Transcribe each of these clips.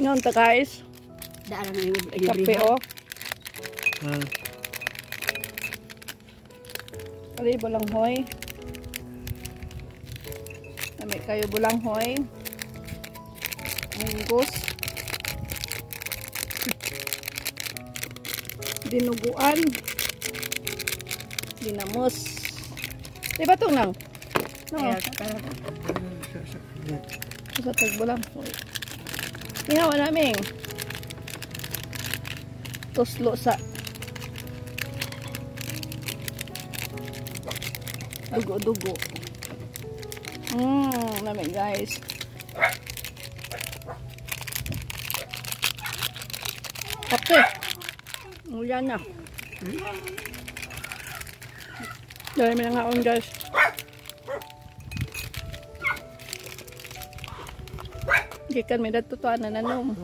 Ngayon ta guys. Daan na yung kape oh. Hmm. Ali bulanghoy. Kami kayo bulanghoy. Munggus. Dinuguan. Dinamos. Diba ito nang? No. Sa tagbulang. Ihawa namin. Tuslo sa dugo-dugo. Mmm, namin guys. Kape. Ulan na. Dahil may nangaon guys. Gikan may datutuan na nanom.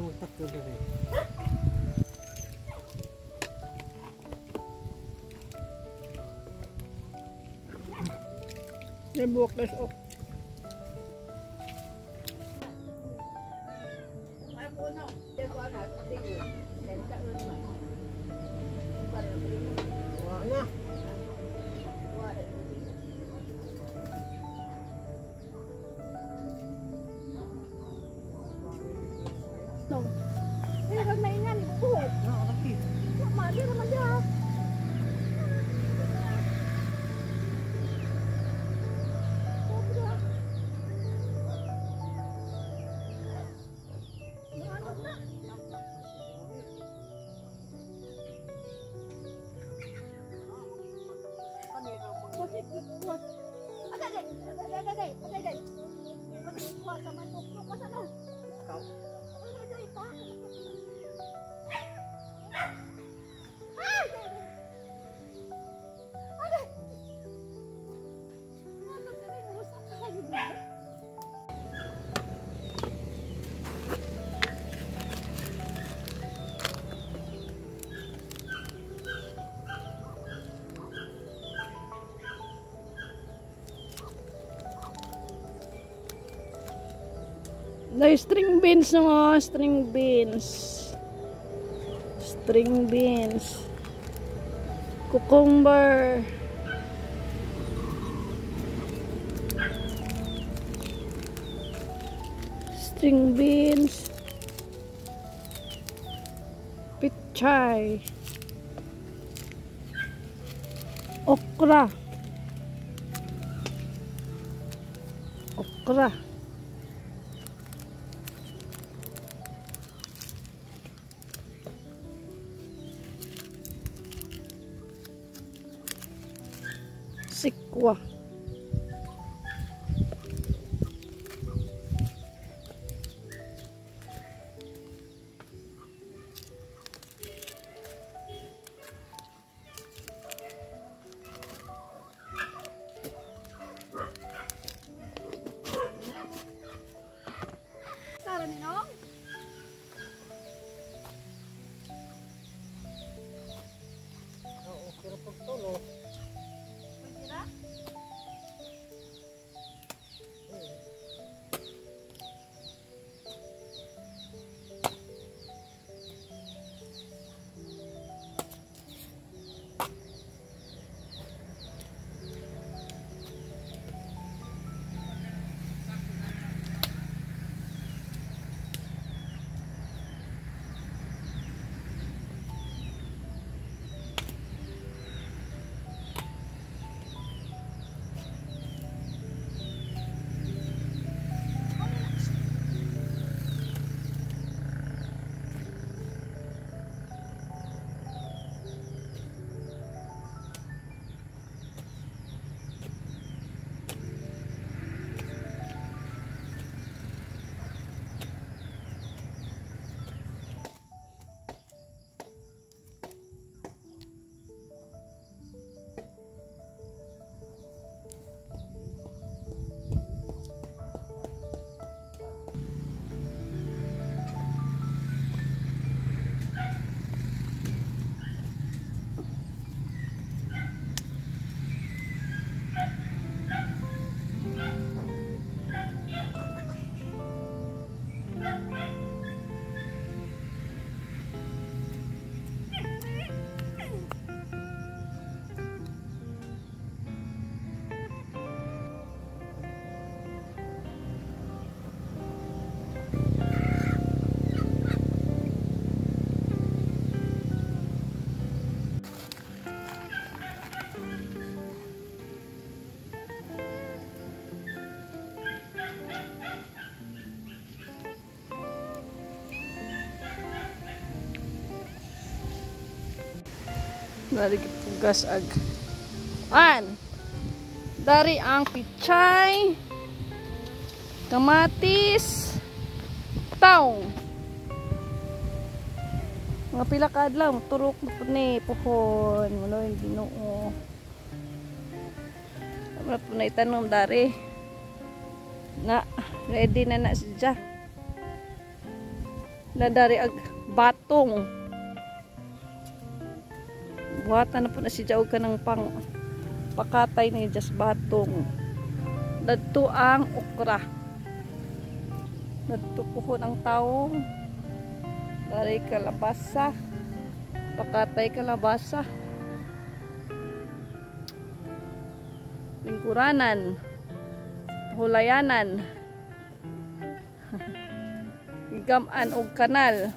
May buwak guys oh. No. 我 Na string beans no mga string beans. String beans. Cucumber. String beans. Pichay. Okra. Okra. 西瓜 Dari pugas ag. An. Dari ang pichay. Kamatis. Taong. Mga pila ka adlaw, turok po ni pohon. Wala yung ginoo. Wala po na itanong dari. Na, ready na na siya. Na dari ag batong. Buhatan na po na siya og kanang pang pakatay ni just batong. Dadto ang okra. Dadto pohon ang taong. Dari kalabasa. Pakatay kalabasa. Lingkuranan. Hulayanan. Gaman og kanal.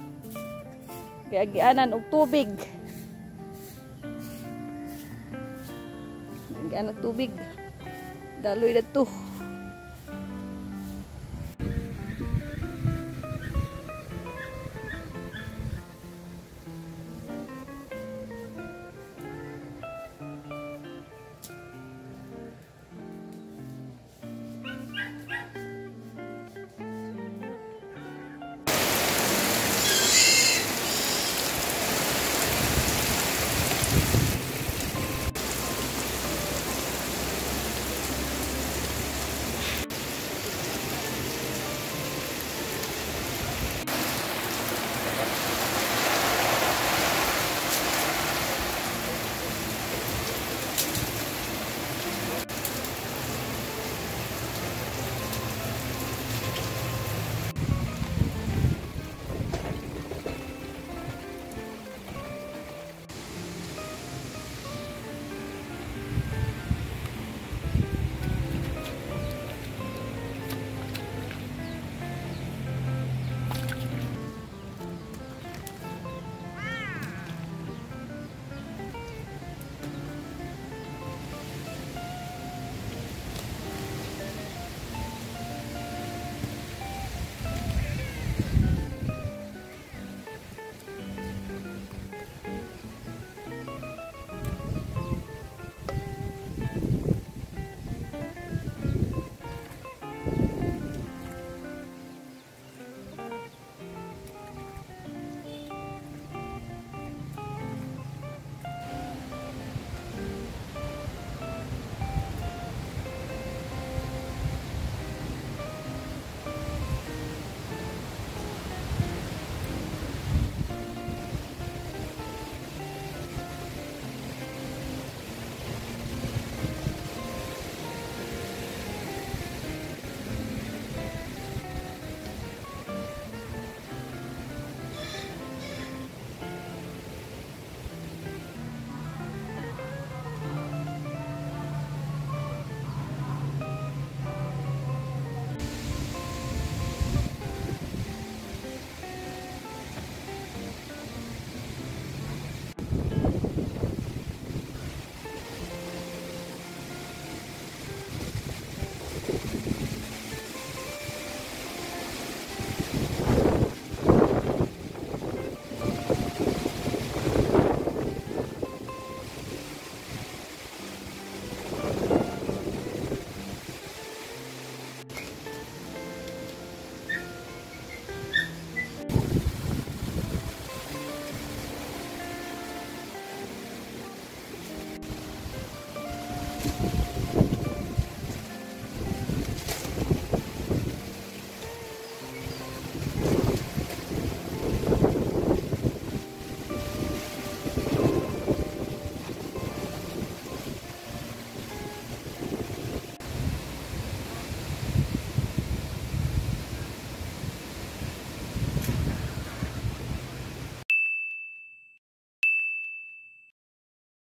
Giagianan og tubig. Og tubig. Daloy na to.